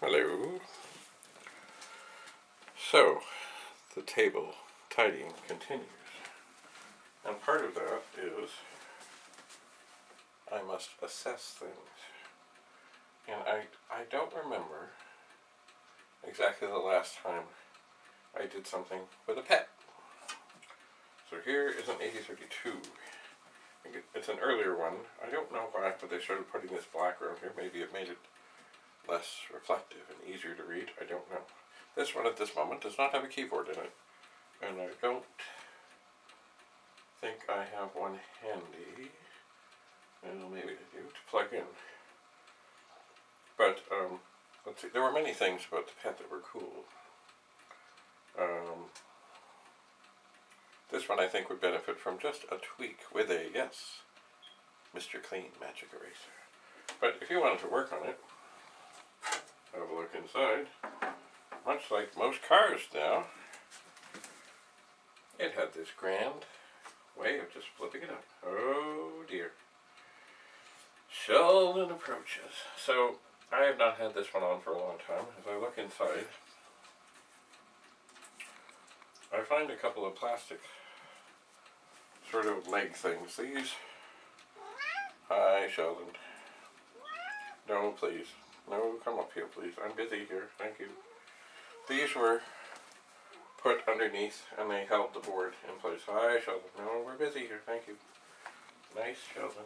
Hello. So, the table tidying continues. And part of that is I must assess things. And I, I don't remember exactly the last time I did something with a pet. So here is an 8032. It's an earlier one. I don't know why, but they started putting this black around here. Maybe it made it less reflective and easier to read. I don't know. This one at this moment does not have a keyboard in it. And I don't think I have one handy. Well, maybe I do, to plug in. But, um, let's see, there were many things about the pet that were cool. Um, this one I think would benefit from just a tweak with a, yes, Mr. Clean Magic Eraser. But if you wanted to work on it, have a look inside. Much like most cars now, it had this grand way of just flipping it up. Oh dear. Sheldon approaches. So, I have not had this one on for a long time. As I look inside, I find a couple of plastic sort of leg things. These. Hi, Sheldon. No, please. No, come up here, please. I'm busy here. Thank you. These were put underneath and they held the board in place. Hi, Sheldon. No, we're busy here. Thank you. Nice, Sheldon.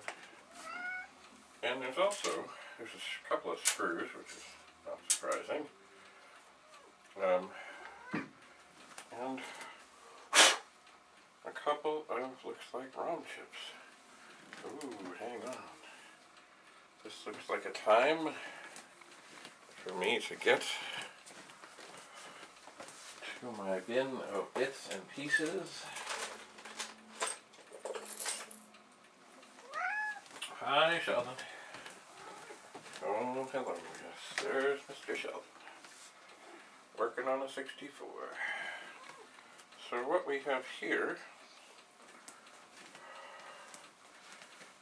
And there's also, there's a couple of screws, which is not surprising. Um, and a couple of, looks like ROM chips. Ooh, hang on. This looks like a time for me to get to my bin of bits and pieces. Hi, Sheldon. Oh, hello. Yes, there's Mr. Sheldon. Working on a 64. So what we have here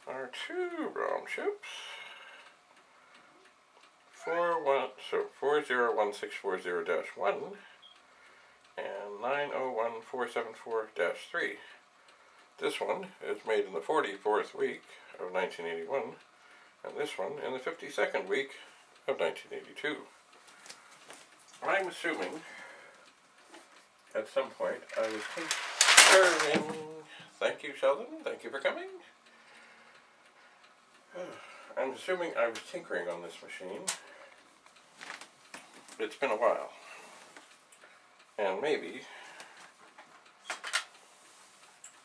are two ROM chips. Four one so four zero one six four zero dash one and nine oh one four seven four dash three. This one is made in the forty fourth week of nineteen eighty one, and this one in the fifty second week of nineteen eighty two. I'm assuming at some point I was tinkering. Thank you, Sheldon. Thank you for coming. I'm assuming I was tinkering on this machine it's been a while. And maybe,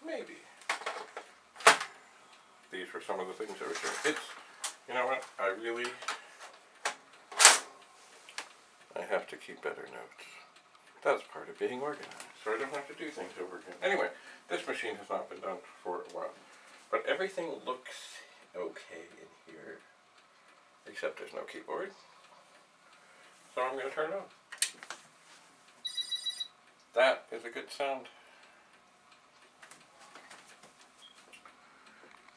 maybe, these were some of the things I was doing. It's, you know what, I really, I have to keep better notes. That's part of being organized, so I don't have to do things over again. Anyway, this machine has not been done for a while. But everything looks okay in here, except there's no keyboard. So I'm going to turn it on. That is a good sound.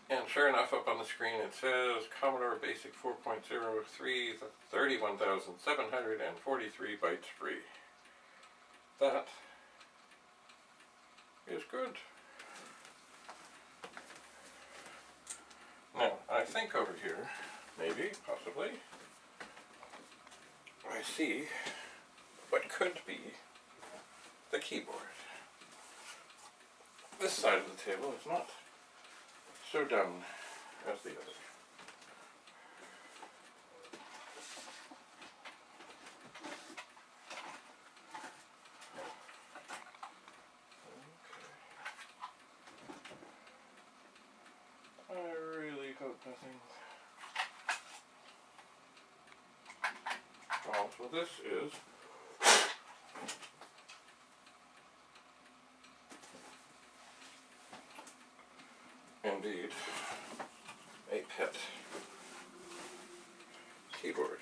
And sure enough, up on the screen it says Commodore Basic 4.03, 31,743 bytes free. That is good. Now, I think over here, maybe, possibly, I see what could be the keyboard. This side of the table is not so dumb as the other. I really hope nothing So this is indeed a pet keyboard.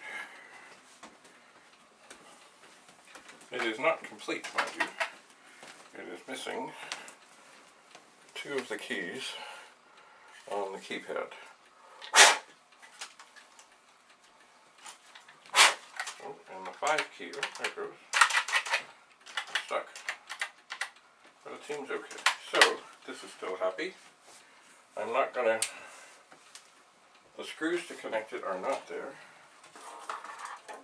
It is not complete, mind you. It is missing two of the keys on the keypad. Five. Oh, there goes. stuck. But it seems okay. So, this is still happy. I'm not gonna, the screws to connect it are not there.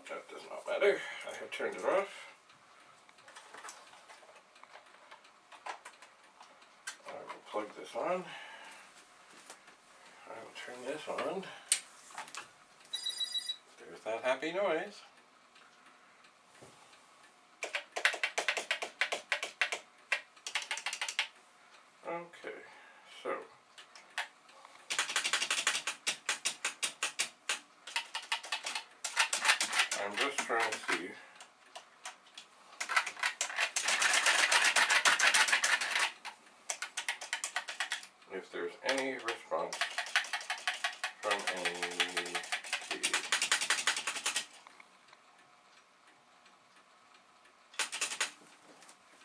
That does not matter. I have turned it off. I will plug this on. I will turn this on. There's that happy noise. Okay, so. I'm just trying to see. If there's any response from any key.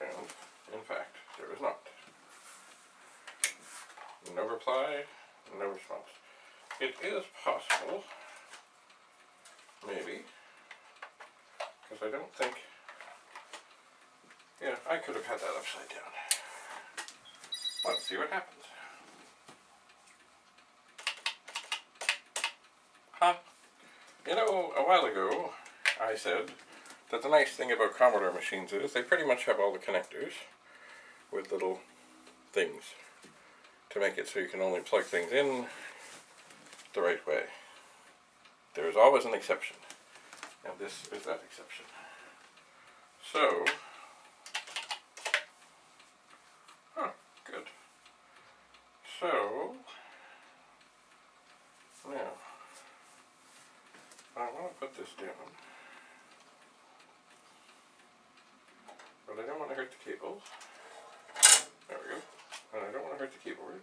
And in fact, there is not. No reply, no response. It is possible, maybe, because I don't think, yeah, That upside down. Let's see what happens. Huh? You know, a while ago, I said that the nice thing about Commodore machines is they pretty much have all the connectors with little things to make it so you can only plug things in the right way. There is always an exception, and this is that exception. So, huh, good. So, now, I want to put this down, but I don't want to hurt the cables. There we go. And I don't want to hurt the keyboard.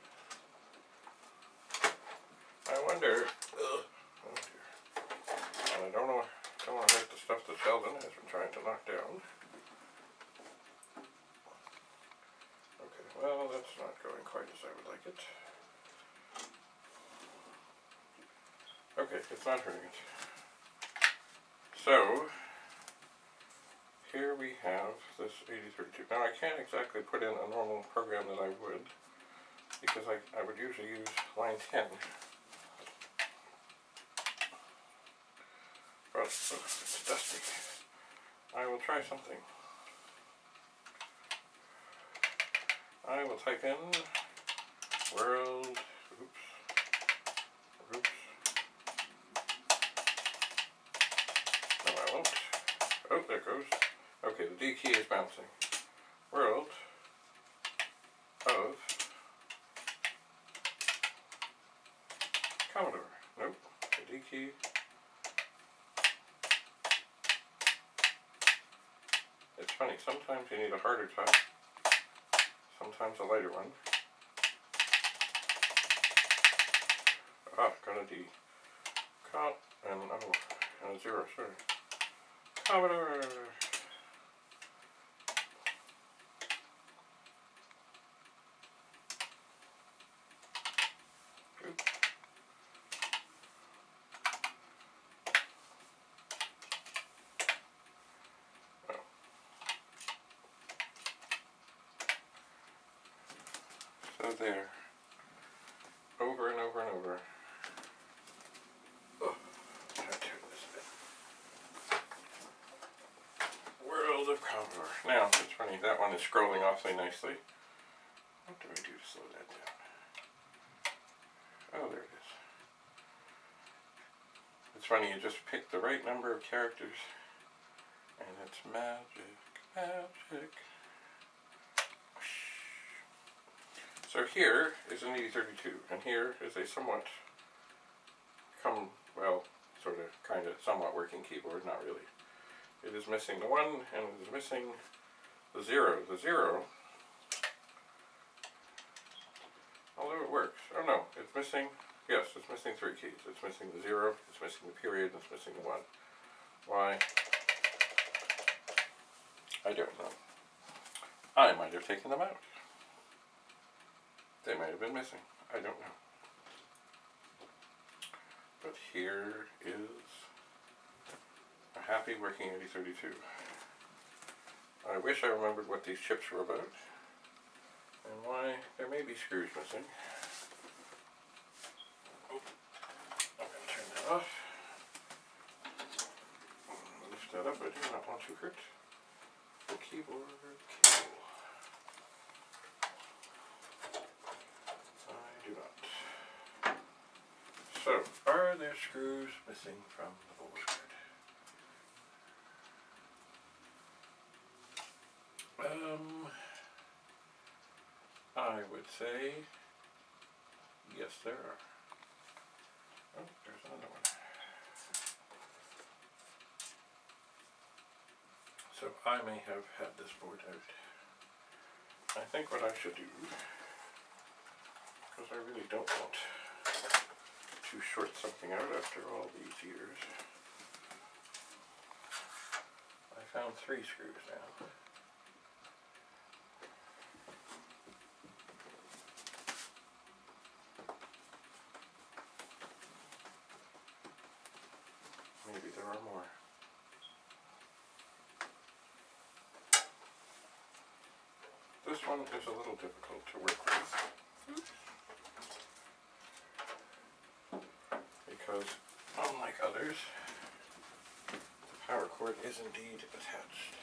I wonder. Oh. And I don't know. Don't want to hurt the stuff that Sheldon has been trying to knock down. Okay. Well, that's not going quite as I would like it. Okay, it's not hurting it. So, here we have this 8032. Now I can't exactly put in a normal program that I would, because I, I would usually use line 10. But, oh, it's dusty. I will try something. I will type in world, oops, oops. No, I won't. Oh, there it goes. Okay, the D key is bouncing. World of Commodore. Nope. The D key. It's funny, sometimes you need a harder touch, sometimes a lighter one. Ah, got a D. Com and oh, and zero, sorry. Commodore. Oop. Oh. So there. Over and over and over. Oh. World of Commodore. Now, it's funny, that one is scrolling awfully nicely. What do I do to slow that down? Oh, there it is. It's funny, you just pick the right number of characters, and it's magic, magic. So here is an E32, and here is a somewhat, come, well, sort of, kind of, somewhat working keyboard, not really. It is missing the one, and it is missing the zero. The zero, although it works, oh no, it's missing, yes, it's missing three keys. It's missing the zero, it's missing the period, and it's missing the one. Why? I don't know. I might have taken them out. They might have been missing. I don't know. But here is a happy working 8032. I wish I remembered what these chips were about and why there may be screws missing. Oh, I'm going to turn that off. Lift that up, I do not want to hurt the keyboard cable. I do not. So, are there screws missing from the board? Um, I would say yes, there are. Oh, there's another one. So I may have had this board out. I think what I should do, because I really don't want to short something out after all these years. I found three screws now. Maybe there are more. This one is a little difficult to work with. Hmm? Unlike others, the power cord is indeed attached.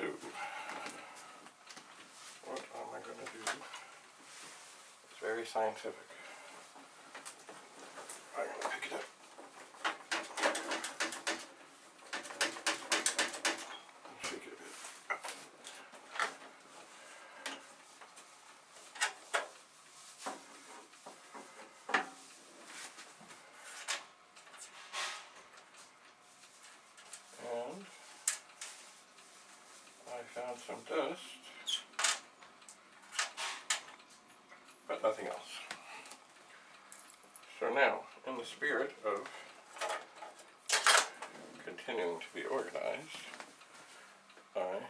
So, what am I going to do? It's very scientific. To pick it up. Shake it a bit. And I found some dust, but nothing else. So now, in the spirit of continuing to be organized, I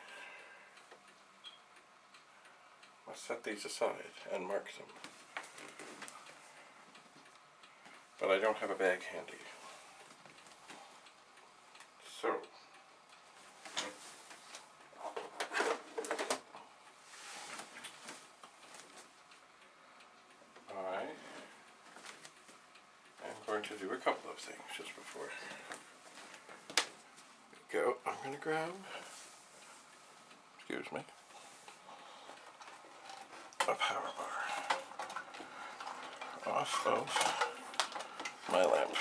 must set these aside and mark them. But I don't have a bag handy. So, I am going to do a couple of things just before we go. I'm going to grab, me, a power bar off of my lamp.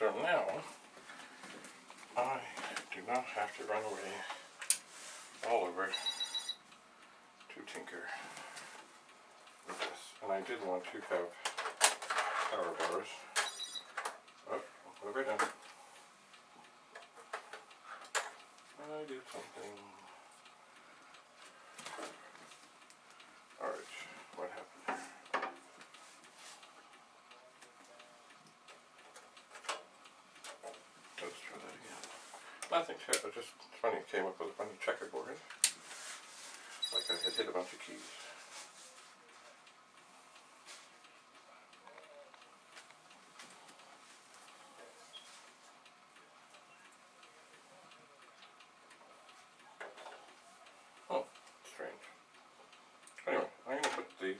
So now, I do not have to run away all over to tinker with this. And I did want to have power bars. Oh, what have I done? I did something. I just funny came up with a funny checkerboard. Like I had hit a bunch of keys. Oh, strange. Anyway, I'm going to put the...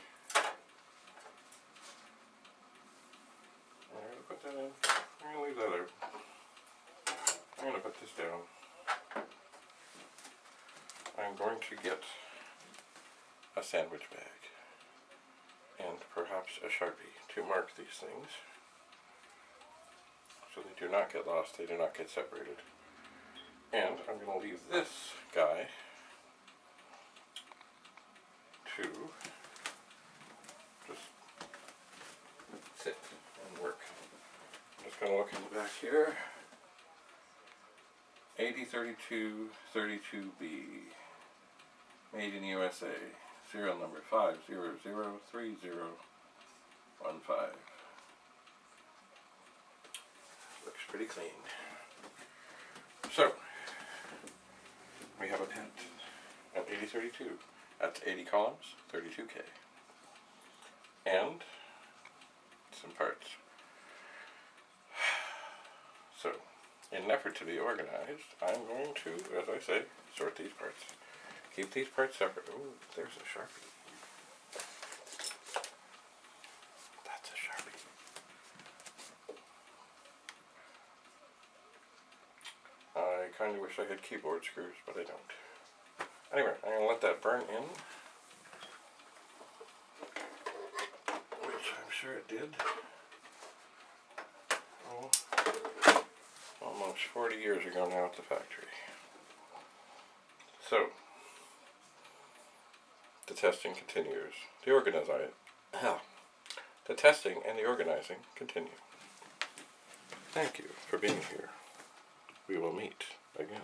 I'm going to put that in. I'm going to leave that out. I'm going to put this down. I'm going to get a sandwich bag and perhaps a sharpie to mark these things so they do not get lost, they do not get separated. And I'm going to leave this guy to just sit and work. I'm just going to look in the back here. 8032 32B. Made in USA. Serial number 5003015. Looks pretty clean. So, we have a tent at 8032. That's 80 columns, 32K. And some parts. So, in an effort to be organized, I'm going to, as I say, sort these parts. Keep these parts separate. Ooh, there's a Sharpie. That's a Sharpie. I kind of wish I had keyboard screws, but I don't. Anyway, I'm going to let that burn in. Which I'm sure it did. Oh, almost 40 years ago now at the factory. So, testing continues. The organizing, the testing and the organizing continue. Thank you for being here. We will meet again.